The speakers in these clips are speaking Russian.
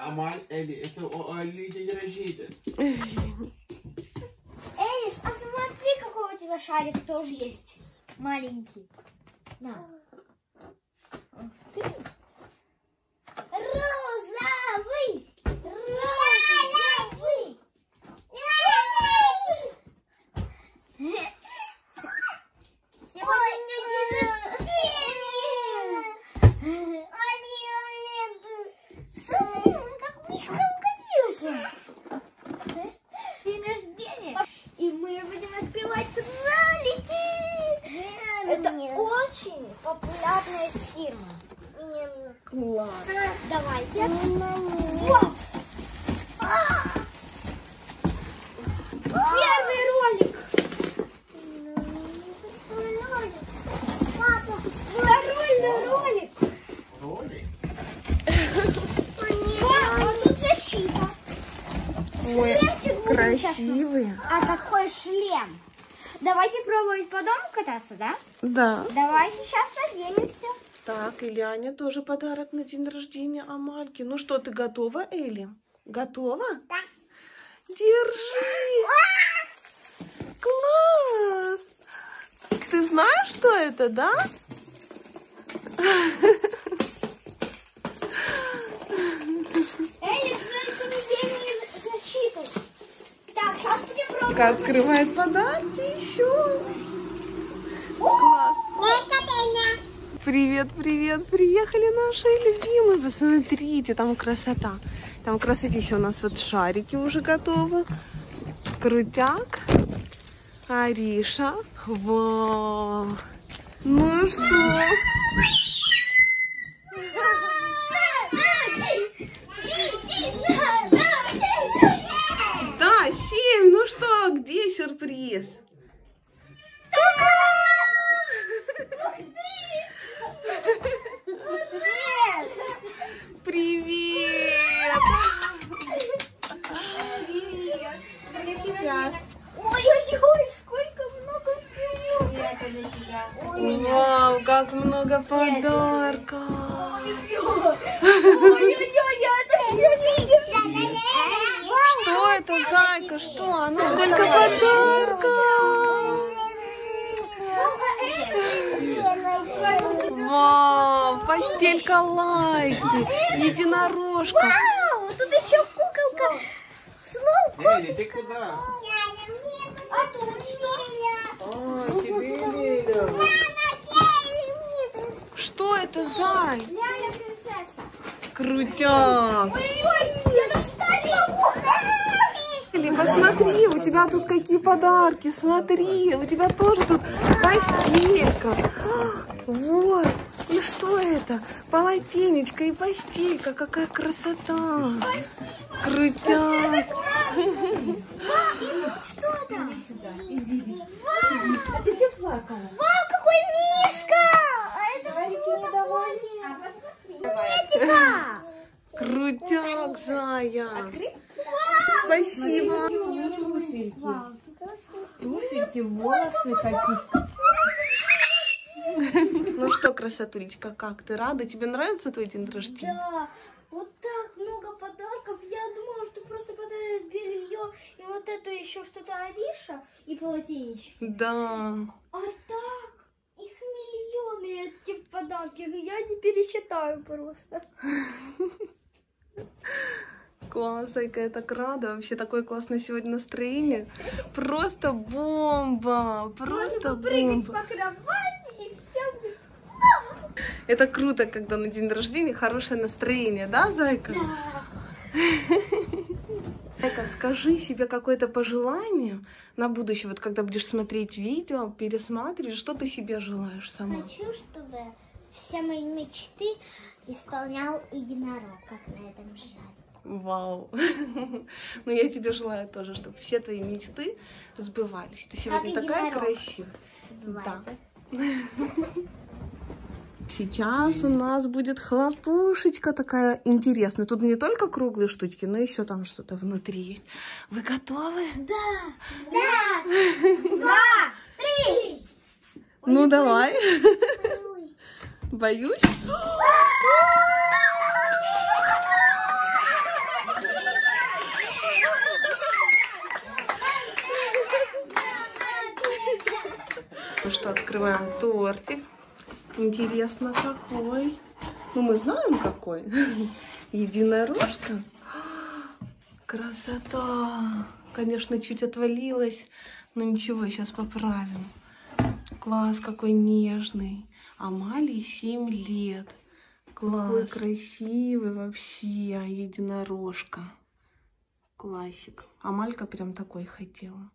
Амаль, Эли, это у Али день рождения. Элис, а смотри, какой у тебя шарик тоже есть. Маленький. На. Ты. Розовый! Розовый! Сегодня у меня день рождения! Смотри, он как близко укатился. День рождения. И мы будем открывать кролики. Это очень популярная фирма. Класс. Давайте. Вот. Первый ролик. Второй ролик. Ролик. О, а тут защита. Ой, красивые. А какой шлем? Давайте пробовать по дому кататься, да? Да. Давайте сейчас наденемся. Так, и Ляне тоже подарок на день рождения Амальки. Ну что, ты готова, Эли? Готова? Да. Держи! Класс! Ты знаешь, что это, да? Как открывает подарки еще. Привет, привет, приехали наши любимые. Посмотрите, там красота. Там красотища у нас вот шарики уже готовы. Крутяк. Ариша. Вау. Ну что? Да, семь. Ну что, где сюрприз? Вау, как много подарков! Что это, зайка? Что? А ну сколько подарков! Вау, постелька лайки, единорожка. Вау, тут еще куколка. Эли, ты куда? А тут что? Ой, Что это, зай? Ляля принцесса. Крутяк. Или посмотри, у тебя тут какие подарки, смотри, у тебя тоже тут постелька. Вот, ну что это? Полотенечко и постелька, какая красота. Крутяк. Что это? Вау! Вау, какой мишка! А это что Медика! Крутяк, зая. Спасибо. Туфельки, волосы какие. Ну что, красотулечка, как ты рада? Тебе нравится твой день рождения? Да, вот так много подарков. Я думала, что просто подарят белье и вот это еще что-то Ариша и полотенечко. Да. А так, их миллионы этих подарки. Я не пересчитаю просто. Класс, Зайка, я так рада. Вообще такое классное сегодня настроение. Просто бомба! Просто Можно бомба! по кровати и все будет. Это круто, когда на день рождения хорошее настроение, да, Зайка? Да. Зайка, скажи себе какое-то пожелание на будущее, вот когда будешь смотреть видео, пересматривать, что ты себе желаешь сама? Хочу, чтобы все мои мечты исполнял единорог, как на этом шаре. Вау. Ну, я тебе желаю тоже, чтобы все твои мечты сбывались. Ты сегодня Как такая красивая. Да. Сейчас у нас будет хлопушечка такая интересная. Тут не только круглые штучки, но еще там что-то внутри есть. Вы готовы? Да. Раз, два, три. ну, давай. Боюсь. Открываем тортик. Интересно, какой. Ну, мы знаем, какой. Единорожка. Красота. Конечно, чуть отвалилась. Но ничего, сейчас поправим. Класс какой нежный. Амалии 7 лет. Класс. Какой красивый вообще единорожка. Классик. Амалька прям такой хотела.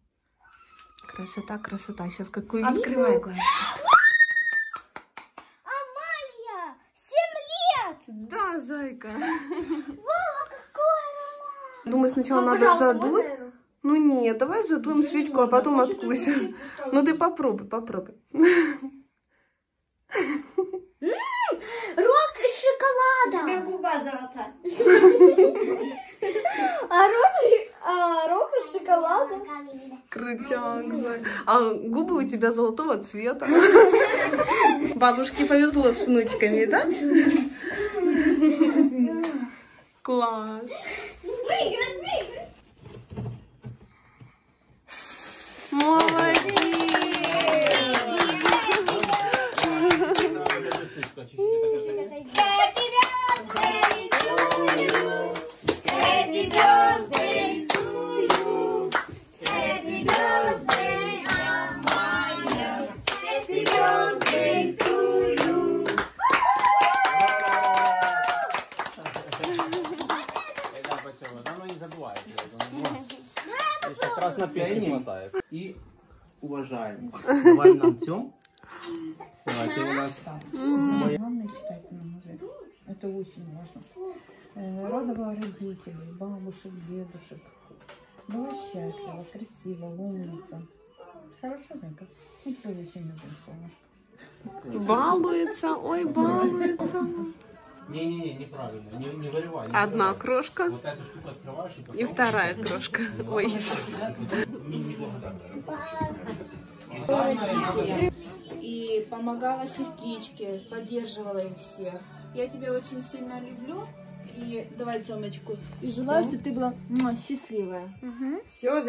Красота, красота. Сейчас какой вид. Открывай глаз. Амалия! Семь лет! Да, зайка. Вова, какой она! Думаю, сначала Ну, надо задуть. можно? Ну нет, давай задуем свечку, а потом откусим. Ну ты попробуй, попробуй. Рок из шоколада! губа золотая. А рот, а, рок из шоколада? Крутяк. А губы у тебя золотого цвета. Бабушке повезло с внучками, да? Класс. Молодец. Хватает. И уважаем. Давай нам тем. Давай, ты у нас Главное читать нам уже. Это очень важно. Э, Радовала родителей, бабушек, дедушек. Была счастлива, красива, умница. Хорошо, Зайка. Мы тебя очень любим, солнышко. Балуется, ой, балуется. Не-не-не, неправильно. Не, не выливай. не Одна выливай. крошка Вот эту штуку открываешь и потом... и вторая крошка. Ой. И помогала сестричке, поддерживала их всех. Я тебя очень сильно люблю и давай Тёмочку. И желаю, чтобы ты была м, счастливая. Все,